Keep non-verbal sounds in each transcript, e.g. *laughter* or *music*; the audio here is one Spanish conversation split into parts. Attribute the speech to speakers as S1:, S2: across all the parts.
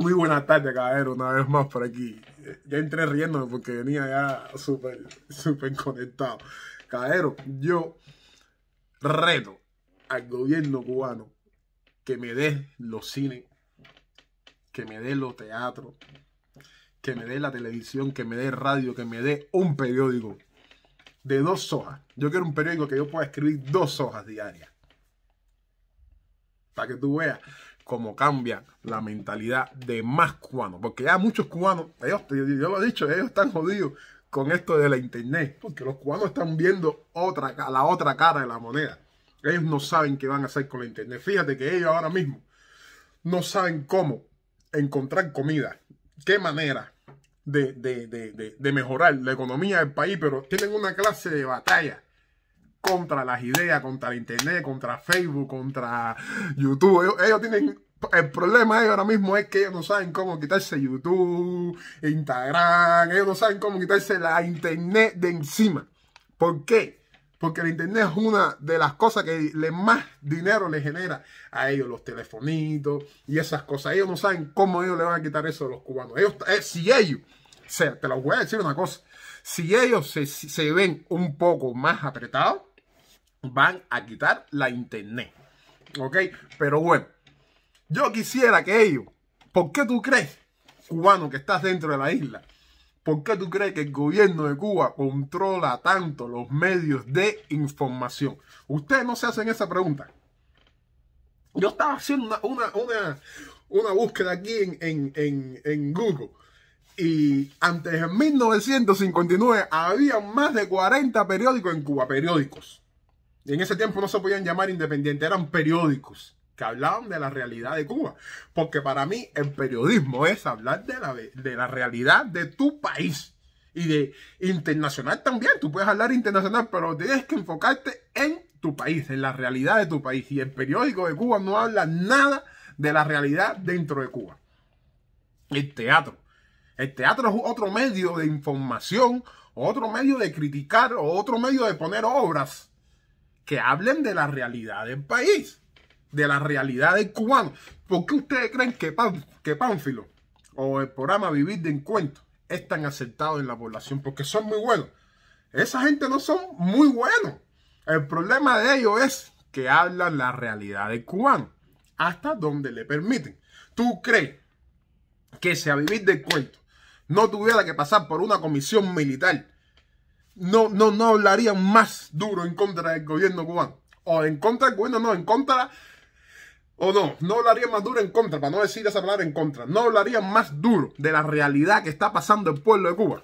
S1: Muy buenas tardes, caballero, una vez más por aquí. Ya entré riéndome porque venía ya súper, súper conectado. Caballero, yo reto al gobierno cubano que me dé los cines, que me dé los teatros, que me dé la televisión, que me dé radio, que me dé un periódico de dos hojas. Yo quiero un periódico que yo pueda escribir dos hojas diarias. Para que tú veas cómo cambia la mentalidad de más cubanos. Porque ya muchos cubanos, ellos, yo, lo he dicho, ellos están jodidos con esto de la internet. Porque los cubanos están viendo otra, la otra cara de la moneda. Ellos no saben qué van a hacer con la internet. Fíjate que ellos ahora mismo no saben cómo encontrar comida. Qué manera de, de mejorar la economía del país. Pero tienen una clase de batalla contra las ideas, contra el internet, contra Facebook, contra YouTube. Ellos, tienen. El problema de ahora mismo es que ellos no saben cómo quitarse YouTube, Instagram, ellos no saben cómo quitarse la internet de encima. ¿Por qué? Porque el internet es una de las cosas que le más dinero le genera a ellos, los telefonitos y esas cosas. Ellos no saben cómo ellos le van a quitar eso a los cubanos. Ellos, eh, si ellos, o sea, te lo voy a decir una cosa, si ellos se, se ven un poco más apretados, van a quitar la internet. ¿Ok? Pero bueno, yo quisiera que ellos, ¿por qué tú crees, cubano que estás dentro de la isla? ¿Por qué tú crees que el gobierno de Cuba controla tanto los medios de información? Ustedes no se hacen esa pregunta. Yo estaba haciendo una, búsqueda aquí en, en Google. Y antes de 1959 había más de 40 periódicos en Cuba, periódicos. En ese tiempo no se podían llamar independientes, eran periódicos que hablaban de la realidad de Cuba. Porque para mí el periodismo es hablar de la, de la realidad de tu país. Y de internacional también. Tú puedes hablar internacional, pero tienes que enfocarte en tu país, en la realidad de tu país. Y el periódico de Cuba no habla nada de la realidad dentro de Cuba. El teatro. El teatro es otro medio de información, otro medio de criticar, otro medio de poner obras que hablen de la realidad del país, de la realidad del cubano. ¿Por qué ustedes creen que, que Pánfilo o el programa Vivir de Encuentro es tan aceptado en la población? Porque son muy buenos. Esa gente no son muy buenos. El problema de ellos es que hablan la realidad del cubano, hasta donde le permiten. ¿Tú crees que si a Vivir de Encuentro no tuviera que pasar por una comisión militar no, no, no hablarían más duro en contra del gobierno cubano. O en contra del gobierno, no, en contra. O no, no hablarían más duro en contra, para no decir esa palabra en contra. No hablarían más duro de la realidad que está pasando el pueblo de Cuba.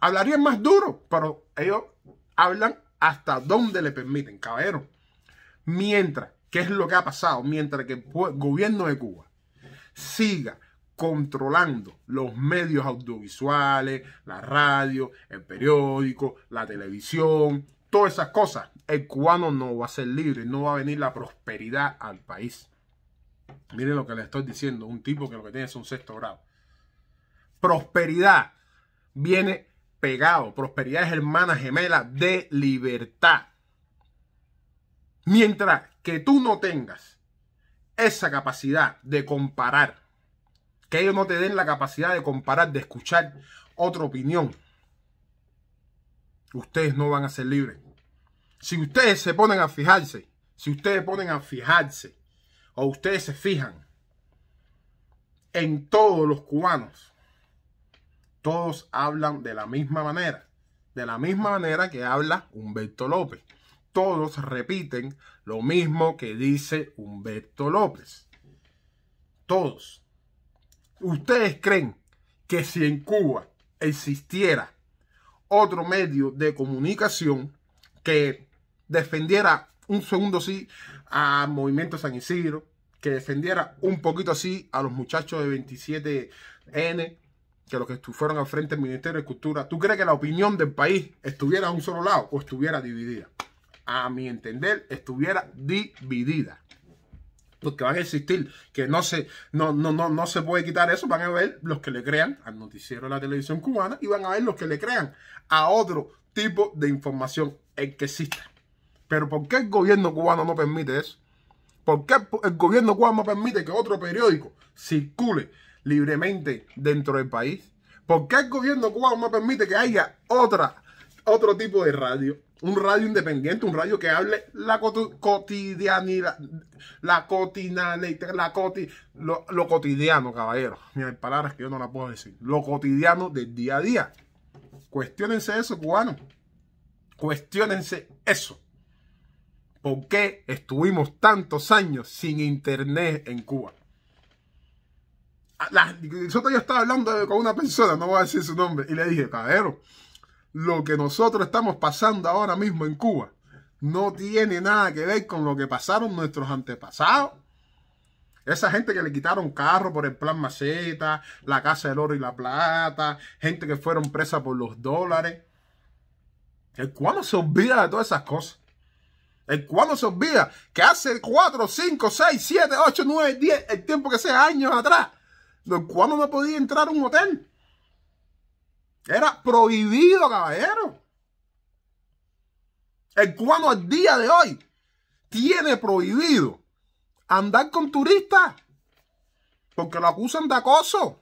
S1: Hablarían más duro, pero ellos hablan hasta donde le permiten, caballero. Mientras, ¿qué es lo que ha pasado? Mientras que el gobierno de Cuba siga controlando los medios audiovisuales, la radio, el periódico, la televisión, todas esas cosas, el cubano no va a ser libre, no va a venir la prosperidad al país. Miren lo que le estoy diciendo, un tipo que lo que tiene es un sexto grado. Prosperidad viene pegado, prosperidad es hermana gemela de libertad. Mientras que tú no tengas esa capacidad de comparar que ellos no te den la capacidad de comparar, de escuchar otra opinión, ustedes no van a ser libres. Si ustedes se ponen a fijarse, si ustedes ponen a fijarse, o ustedes se fijan en todos los cubanos, todos hablan de la misma manera, de la misma manera que habla Humberto López. Todos repiten lo mismo que dice Humberto López. Todos. ¿Ustedes creen que si en Cuba existiera otro medio de comunicación que defendiera un segundo sí al movimiento San Isidro, que defendiera un poquito así a los muchachos de 27N, que los que fueron al frente del Ministerio de Cultura, ¿tú crees que la opinión del país estuviera a un solo lado o estuviera dividida? A mi entender, estuviera dividida porque van a existir, que no se, no, no, no, no se puede quitar eso, van a ver los que le crean al noticiero de la televisión cubana y van a ver los que le crean a otro tipo de información, el que exista. Pero ¿por qué el gobierno cubano no permite eso? ¿Por qué el gobierno cubano permite que otro periódico circule libremente dentro del país? ¿Por qué el gobierno cubano permite que haya otra, otro tipo de radio? Un radio independiente, un radio que hable la cotidianidad, la cotidianidad, la coti, lo, cotidiano, caballero. Mira, hay palabras que yo no las puedo decir. Lo cotidiano del día a día. Cuestiónense eso, cubanos. Cuestiónense eso. ¿Por qué estuvimos tantos años sin internet en Cuba? La, yo estaba hablando con una persona, no voy a decir su nombre, y le dije, caballero, lo que nosotros estamos pasando ahora mismo en Cuba no tiene nada que ver con lo que pasaron nuestros antepasados. Esa gente que le quitaron carro por el plan Maceta, la Casa del Oro y la Plata, gente que fueron presa por los dólares. El cubano se olvida de todas esas cosas. El cubano se olvida que hace 4, 5, 6, 7, 8, 9, 10, el tiempo que sea, años atrás, el cubano no podía entrar a un hotel. Era prohibido, caballero. El cubano al día de hoy tiene prohibido andar con turistas porque lo acusan de acoso.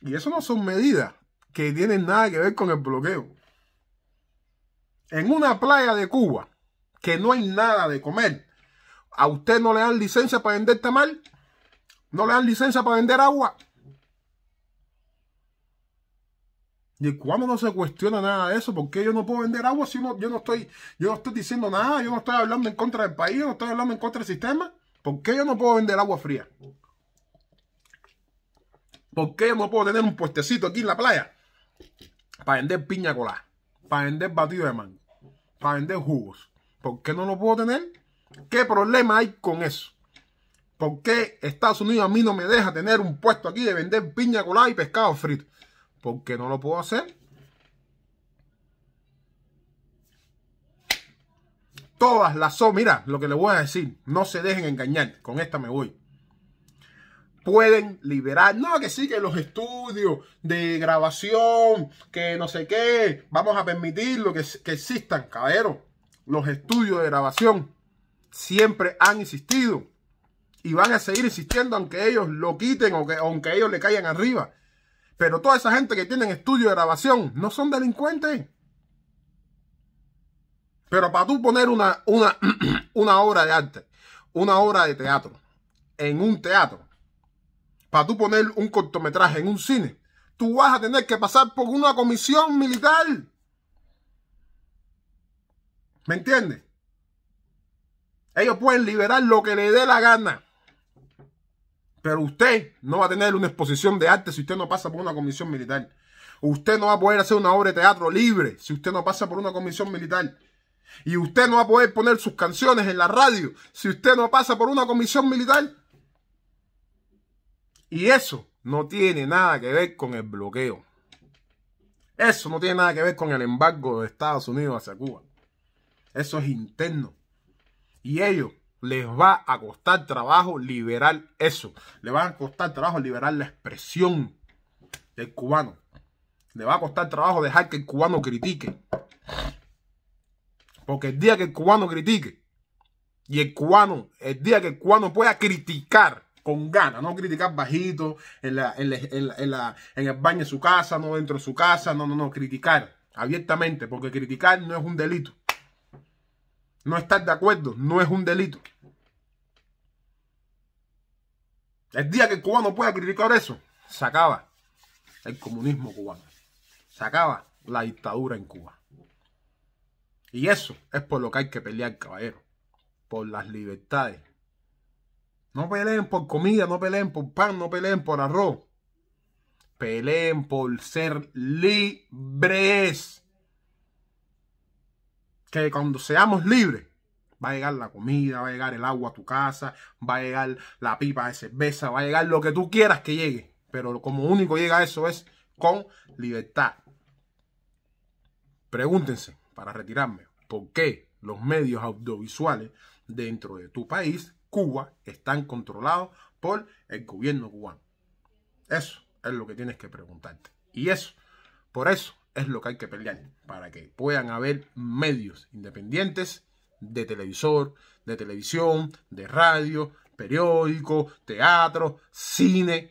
S1: Y eso no son medidas que tienen nada que ver con el bloqueo. En una playa de Cuba, que no hay nada de comer, a usted no le dan licencia para vender tamal, no le dan licencia para vender agua. Y el cubano no se cuestiona nada de eso, porque yo no puedo vender agua si yo no estoy, yo no estoy diciendo nada, yo no estoy hablando en contra del país, yo no estoy hablando en contra del sistema. ¿Por qué yo no puedo vender agua fría? ¿Por qué yo no puedo tener un puestecito aquí en la playa? Para vender piña colada, para vender batido de mango, para vender jugos. ¿Por qué no lo puedo tener? ¿Qué problema hay con eso? ¿Por qué Estados Unidos a mí no me deja tener un puesto aquí de vender piña colada y pescado frito? ¿Por qué no lo puedo hacer? Todas las son, mira, lo que le voy a decir, no se dejen engañar, con esta me voy. Pueden liberar, no, que sí, que los estudios de grabación, que no sé qué, vamos a permitirlo, que, que existan, caballero. Los estudios de grabación siempre han existido y van a seguir existiendo aunque ellos lo quiten o que, aunque ellos le caigan arriba. Pero toda esa gente que tienen estudio de grabación no son delincuentes. Pero para tú poner una, una, *clears throat* una obra de arte, una obra de teatro, en un teatro, para tú poner un cortometraje en un cine, tú vas a tener que pasar por una comisión militar. ¿Me entiendes? Ellos pueden liberar lo que le dé la gana. Pero usted no va a tener una exposición de arte si usted no pasa por una comisión militar. Usted no va a poder hacer una obra de teatro libre si usted no pasa por una comisión militar. Y usted no va a poder poner sus canciones en la radio si usted no pasa por una comisión militar. Y eso no tiene nada que ver con el bloqueo. Eso no tiene nada que ver con el embargo de Estados Unidos hacia Cuba. Eso es interno. Y ellos les va a costar trabajo liberar eso. Le va a costar trabajo liberar la expresión del cubano. Le va a costar trabajo dejar que el cubano critique. Porque el día que el cubano critique y el cubano, el día que el cubano pueda criticar con ganas, no criticar bajito en, la, en, la, en, el baño de su casa, no dentro de su casa, no, no, no, criticar abiertamente, porque criticar no es un delito. No estar de acuerdo no es un delito. El día que el cubano pueda criticar eso, se acaba el comunismo cubano. Se acaba la dictadura en Cuba. Y eso es por lo que hay que pelear, caballero. Por las libertades. No peleen por comida, no peleen por pan, no peleen por arroz. Peleen por ser libres. Que cuando seamos libres, va a llegar la comida, va a llegar el agua a tu casa, va a llegar la pipa de cerveza, va a llegar lo que tú quieras que llegue. Pero como único llega eso es con libertad. Pregúntense, para retirarme, ¿por qué los medios audiovisuales dentro de tu país, Cuba, están controlados por el gobierno cubano? Eso es lo que tienes que preguntarte. Y eso, por eso es lo que hay que pelear, para que puedan haber medios independientes de televisor, de televisión, de radio, periódico, teatro, cine,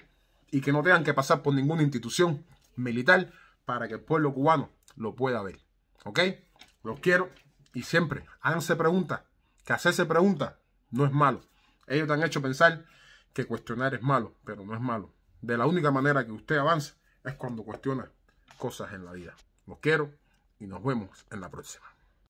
S1: y que no tengan que pasar por ninguna institución militar para que el pueblo cubano lo pueda ver. ¿Ok? Los quiero y siempre háganse preguntas, que hacerse preguntas no es malo. Ellos te han hecho pensar que cuestionar es malo, pero no es malo. De la única manera que usted avanza es cuando cuestiona cosas en la vida. Los quiero y nos vemos en la próxima.